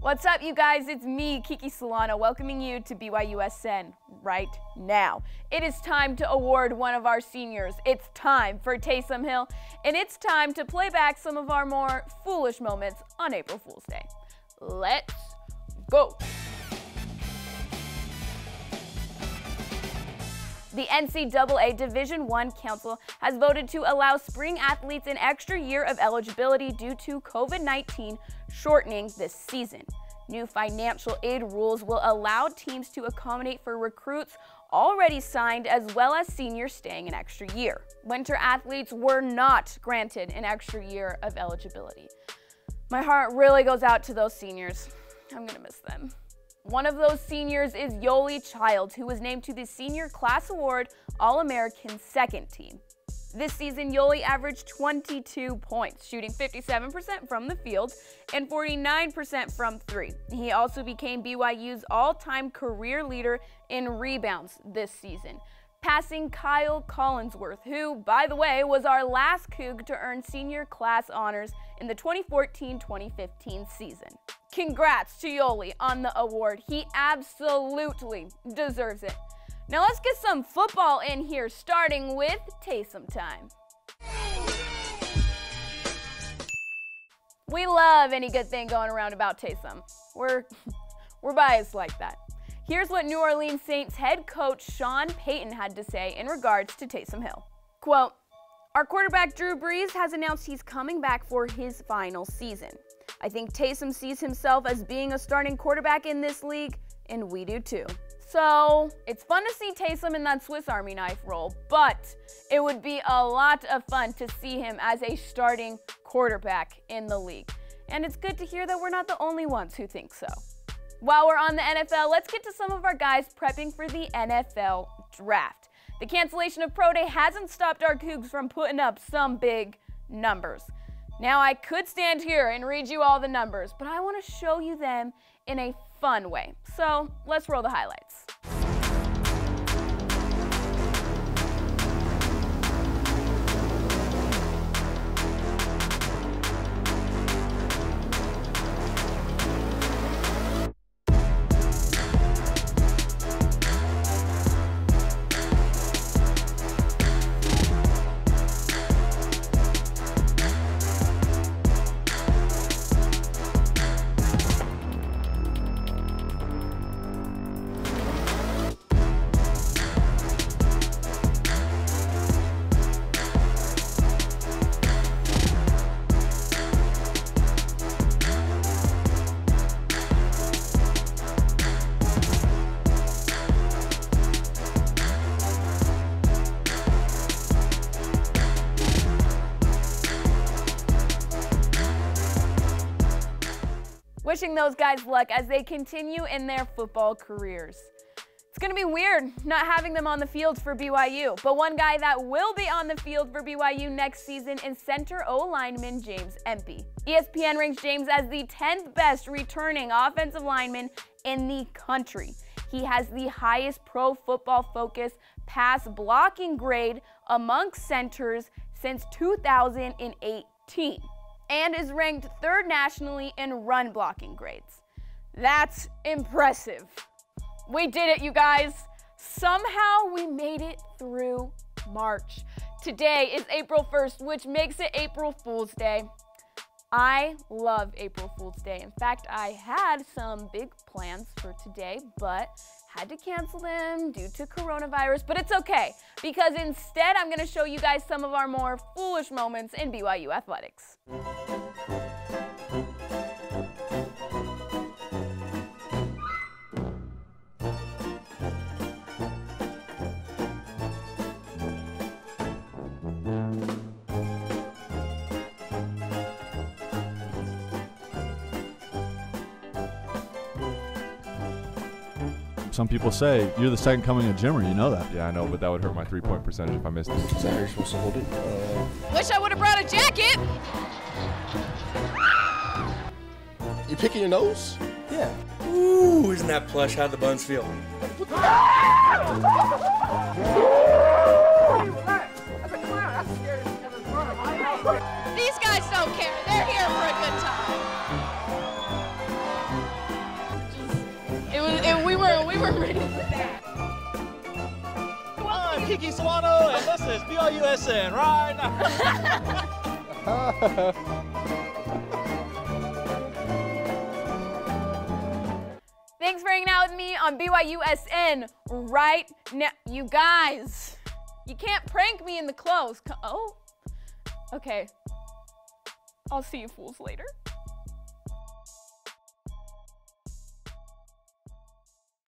What's up, you guys? It's me, Kiki Solano, welcoming you to BYUSN right now. It is time to award one of our seniors. It's time for Taysom Hill, and it's time to play back some of our more foolish moments on April Fool's Day. Let's go. The NCAA Division I Council has voted to allow spring athletes an extra year of eligibility due to COVID 19 shortening this season. New financial aid rules will allow teams to accommodate for recruits already signed as well as seniors staying an extra year. Winter athletes were not granted an extra year of eligibility. My heart really goes out to those seniors. I'm gonna miss them. One of those seniors is Yoeli Childs, who was named to the Senior Class Award All-American Second Team. This season, Yoeli averaged 22 points, shooting 57% from the field and 49% from three. He also became BYU's all-time career leader in rebounds this season, passing Kyle Collinsworth, who, by the way, was our last Coug to earn senior class honors in the 2014-2015 season. Congrats to Yoeli on the award. He absolutely deserves it. Now let's get some football in here, starting with Taysom time. We love any good thing going around about Taysom. We're, we're biased like that. Here's what New Orleans Saints head coach Sean Payton had to say in regards to Taysom Hill. Quote, our quarterback Drew Brees has announced he's coming back for his final season. I think Taysom sees himself as being a starting quarterback in this league, and we do too. So it's fun to see Taysom in that Swiss Army knife role, but it would be a lot of fun to see him as a starting quarterback in the league. And it's good to hear that we're not the only ones who think so. While we're on the NFL, let's get to some of our guys prepping for the NFL draft. The cancellation of Pro Day hasn't stopped our Cougs from putting up some big numbers. Now, I could stand here and read you all the numbers, but I want to show you them in a fun way. So let's roll the highlights. Wishing those guys luck as they continue in their football careers. It's going to be weird not having them on the field for BYU, but one guy that will be on the field for BYU next season is center O lineman James Empey. ESPN ranks James as the 10th best returning offensive lineman in the country. He has the highest pro football focus pass blocking grade amongst centers since 2018 and is ranked third nationally in run blocking grades. That's impressive. We did it, you guys. Somehow we made it through March. Today is April 1st, which makes it April Fool's Day. I love April Fool's Day. In fact, I had some big plans for today, but had to cancel them due to coronavirus, but it's okay because instead I'm going to show you guys some of our more foolish moments in BYU athletics. Some people say you're the second coming of Jimmer. You know that. Yeah, I know, but that would hurt my three point percentage if I missed it. Is that how you're supposed to hold it? Uh, Wish I would have brought a jacket. you picking your nose? Yeah. Ooh, isn't that plush? How the buns feel? I'm ready for that. I'm Kiki Solano, and this is BYUSN right now. Thanks for hanging out with me on BYUSN right now. You guys, you can't prank me in the clothes. Oh, okay. I'll see you fools later.